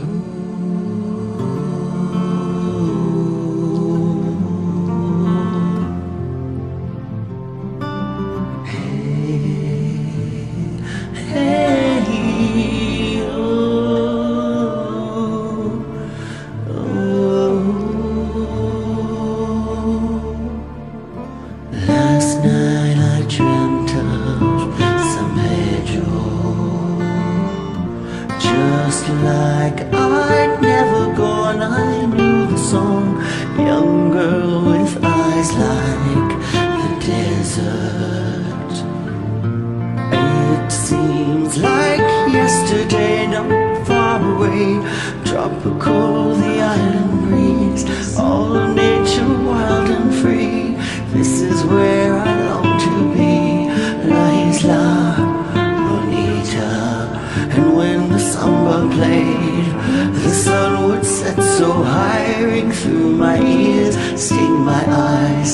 Ooh. just like I'd never gone. I knew the song Young girl with eyes like the desert. It seems like yesterday not far away. Tropical, the island breeze. when the samba played. The sun would set so high Ring through my ears, sting my eyes.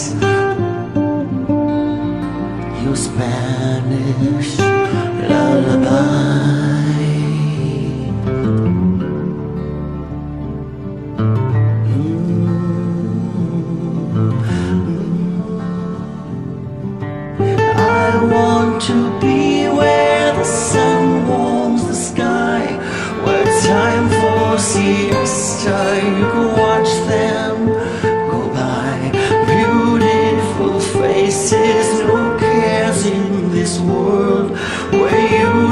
Your Spanish lullaby. Mm. Mm. I want to be where the sun time for siesta. You can watch them go by. Beautiful faces, no cares in this world where you.